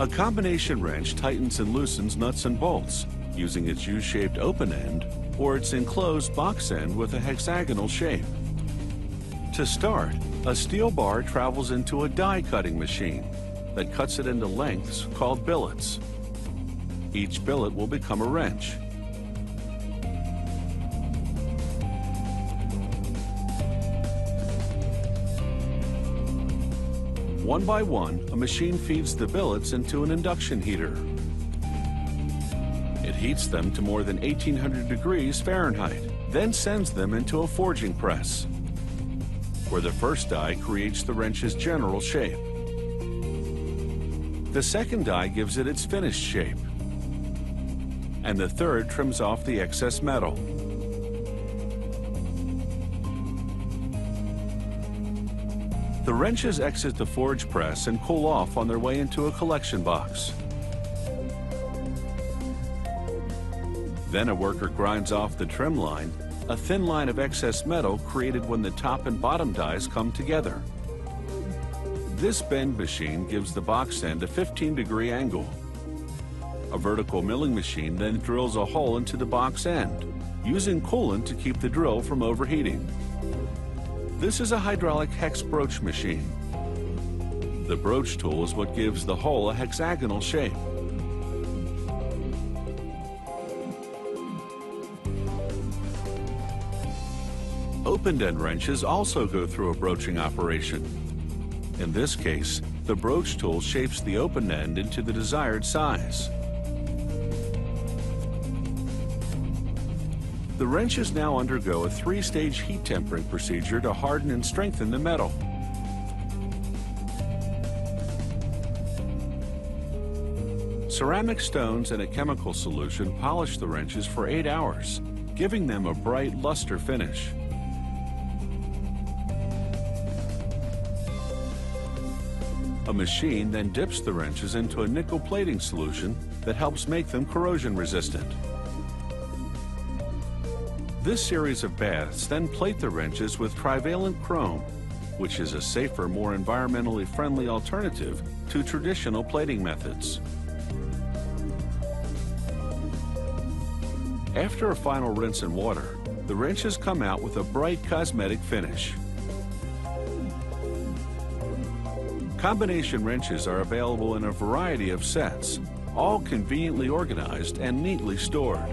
A combination wrench tightens and loosens nuts and bolts using its U-shaped open end or its enclosed box end with a hexagonal shape. To start, a steel bar travels into a die cutting machine that cuts it into lengths called billets. Each billet will become a wrench. One by one, a machine feeds the billets into an induction heater. It heats them to more than 1800 degrees Fahrenheit, then sends them into a forging press, where the first die creates the wrench's general shape. The second die gives it its finished shape, and the third trims off the excess metal. The wrenches exit the forge press and cool off on their way into a collection box. Then a worker grinds off the trim line, a thin line of excess metal created when the top and bottom dies come together. This bend machine gives the box end a 15 degree angle. A vertical milling machine then drills a hole into the box end, using coolant to keep the drill from overheating. This is a hydraulic hex broach machine. The broach tool is what gives the hole a hexagonal shape. Open-end wrenches also go through a broaching operation. In this case, the broach tool shapes the open end into the desired size. The wrenches now undergo a three-stage heat tempering procedure to harden and strengthen the metal. Ceramic stones and a chemical solution polish the wrenches for eight hours, giving them a bright luster finish. A machine then dips the wrenches into a nickel plating solution that helps make them corrosion resistant. This series of baths then plate the wrenches with trivalent chrome, which is a safer, more environmentally friendly alternative to traditional plating methods. After a final rinse in water, the wrenches come out with a bright cosmetic finish. Combination wrenches are available in a variety of sets, all conveniently organized and neatly stored.